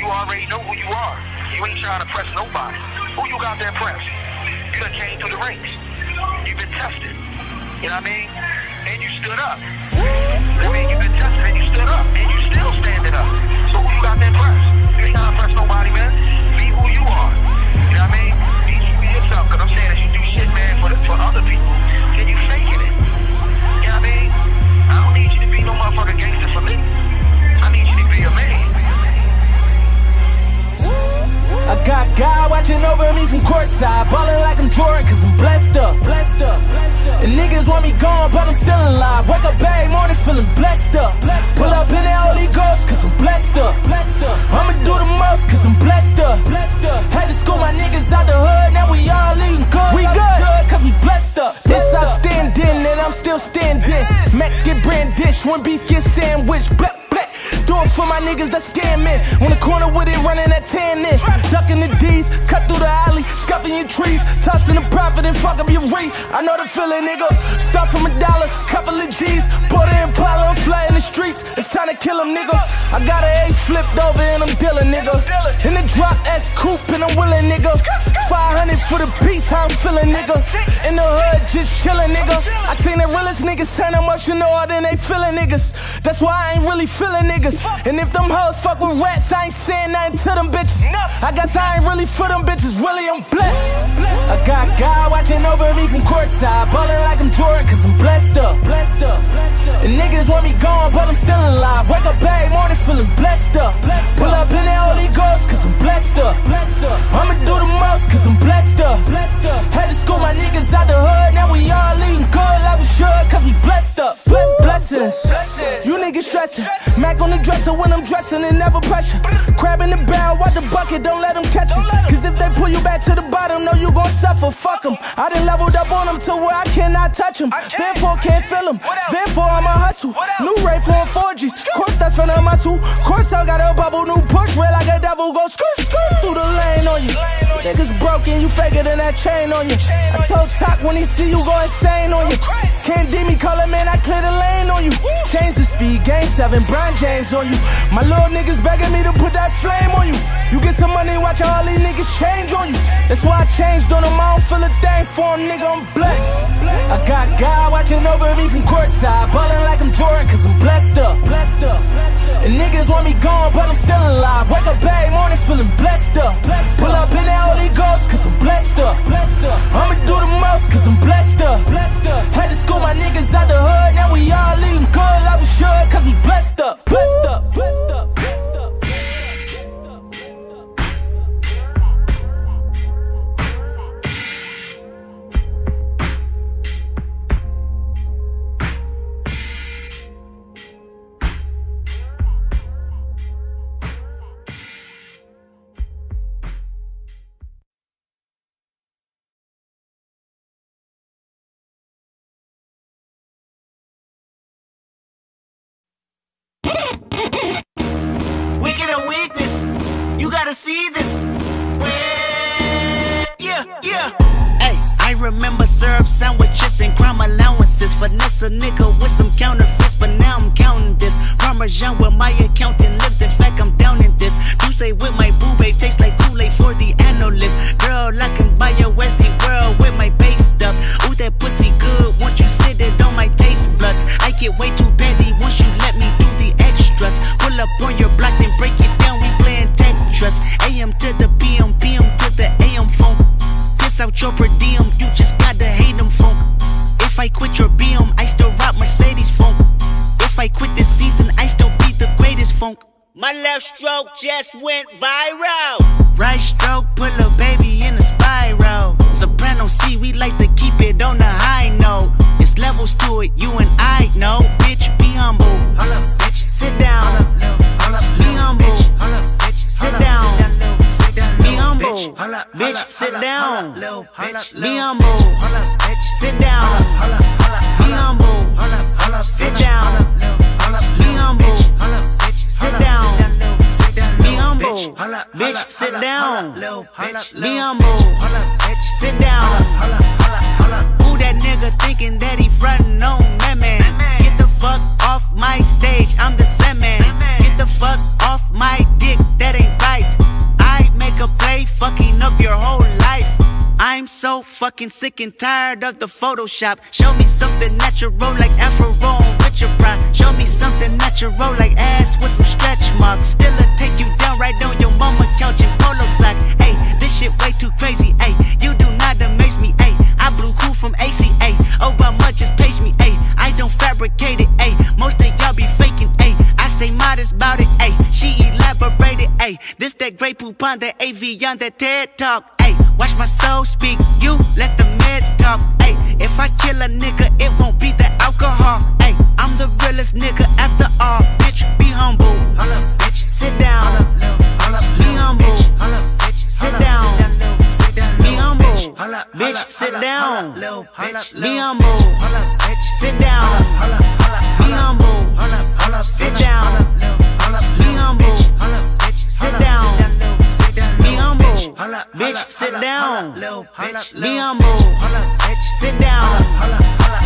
you already know who you are. You ain't trying to press nobody. Who you got there press? You done came through the ranks. You've been tested. You know what I mean? And you stood up. I mean, you've been tested and you stood up. And you still standing up. So who you got there press? You ain't trying to press nobody, man. Be who you are. You know what I mean? Ballin' like I'm Jordan, cause I'm blessed up. Blessed up. And niggas want me gone, but I'm still alive. Wake up every morning feeling blessed up. Pull up in the Holy Ghost, cause I'm blessed up. I'ma do the most, cause I'm blessed up. Had to school my niggas out the hood, now we all eating good. We good, cause we blessed up. This I stand in, and I'm still standing. Max get brand dish, when beef get sandwiched. Black, niggas that scamming. On the corner with it, running at 10 inch. Ducking the D's, cut through the alley, scuffing your trees. Tossing the profit and fuck up your re. I know the feeling, nigga. Start from a dollar, couple of G's. Put in Impala, I'm flying the streets. It's time to kill him, nigga. I got an A flipped over and I'm dealing, nigga. In the drop S coupe and I'm willing, nigga. 500 for the piece, how I'm feeling, nigga. In the hood, just chillin', nigga. I seen the realest niggas turn emotional, than they feeling niggas. That's why I ain't really feeling niggas. And if them hoes fuck with rats, I ain't saying nothing to them bitches. I guess I ain't really for them bitches, really I'm blessed. I got God watching over me from courtside, ballin' like I'm Jordan, cause I'm blessed up. Blessed up. And niggas want me gone, but I'm still alive. Wake up every morning feeling blessed up. Pull up in the Holy Ghost, cause I'm blessed up. I'ma do the most, cause I'm blessed up. Had to school my niggas out the hood, now we all eating good like we should, cause we blessed up. Blessings. Niggas stressing. Mac on the dresser when I'm dressing and never pressure. Crab in the barrel, watch the bucket, don't let them catch you. Cause if they pull you back to the bottom, know you gon' suffer. Fuck them. I done leveled up on them to where I cannot touch them. Therefore, can't feel them. Therefore, I'ma hustle. New Ray 4 4Gs. Course that's from the muscle. Course I got a bubble, new push red like a devil. Go skirt, skirt through the lane on you. Niggas broken, you faker than that chain on you. I told Talk when he see you go insane on you. Me, call man, I clear the lane on you. Change the speed, game seven, Brian James on you. My little niggas begging me to put that flame on you. You get some money, watch all these niggas change on you. That's why I changed on them, Them, nigga, I'm blessed. I got God watching over me from courtside, ballin' like I'm Jordan, cause I'm blessed up. Blessed up. And niggas want me gone, but I'm still alive. Wake up every morning feeling blessed up. Pull up in the Holy Ghost, cause I'm blessed up. I'ma do the most, cause I'm blessed up. Had to school my niggas out the hood, now we all gotta see this. Yeah, yeah. Hey, I remember syrup sandwiches and crime allowances. Finesse a nigga with some counterfeits, but now I'm counting this. Parmesan where my accountant lives. In fact, I'm down in this. You say with my boo babe tastes like Kool-Aid for the analyst. Girl, I can buy a Westie world with my base stuff. Ooh, that pussy funk. My left stroke just went viral. Right stroke put a baby in a spiral. Soprano C, we like to keep it on the high note. It's levels to it, you and I know. Bitch, be humble. Hold up, bitch. Sit down. Hold up, Be humble. Hold up, bitch. Sit down. Be humble. Bitch, sit down. Be humble. Sit down. Be humble. Sit down. Be humble. Bitch, bitch sit down. Little bitch, be humble. Sit down. Who that nigga thinking that he frontin' on me, man? Get the fuck off my stage, I'm the Sandman. Get the fuck off my dick, that ain't right. I make a play, fucking up your whole life. I'm so fucking sick and tired of the Photoshop. Show me something natural like Afro. that Grey Poupon, that Avion, that TED Talk. Ayy, watch my soul speak, you let the meds talk. Ayy, if I kill a nigga, it won't be the alcohol. Ayy, I'm the realest nigga after all. Bitch, be humble. Hold up, bitch. Sit down. Hold up, hold up, be humble. Bitch. Hold up, bitch. Sit down. Sit down, be humble. Bitch, sit down. Be humble. Sit down. Be humble. Sit down. Be humble. holla, bitch, holla, sit down. Holla, bitch, me on move. Sit down.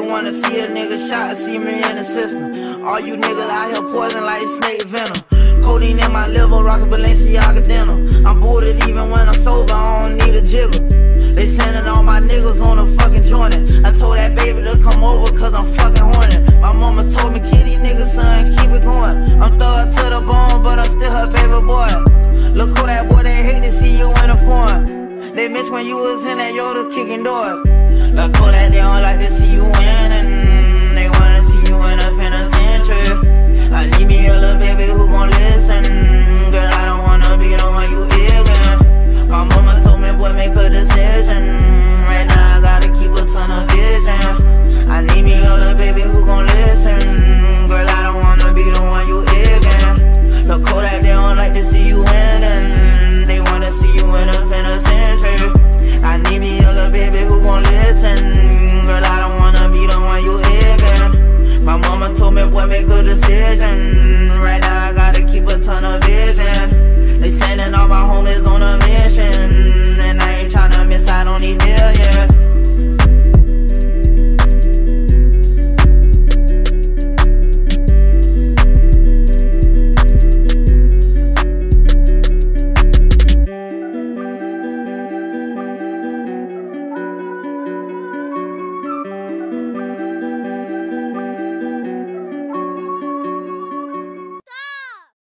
wanna see a nigga shot, see me in the system. All you niggas out here poison like snake venom. Codeine in my liver, rockin' Balenciaga denim. I'm booted even when I'm sober, I don't need a jiggle. They sending all my niggas on a fucking joint. I told that baby to come over cause I'm fucking horny. My mama told me, kitty nigga, son, keep it going. I'm thug to the bone, but I'm still her baby boy. Look who that boy, they hate to see you in a the foreign. They miss when you was in that Yoda kicking doors. But cool that they don't like to see you win and they wanna see you in a penitentiary. I need me a little baby who gon' listen.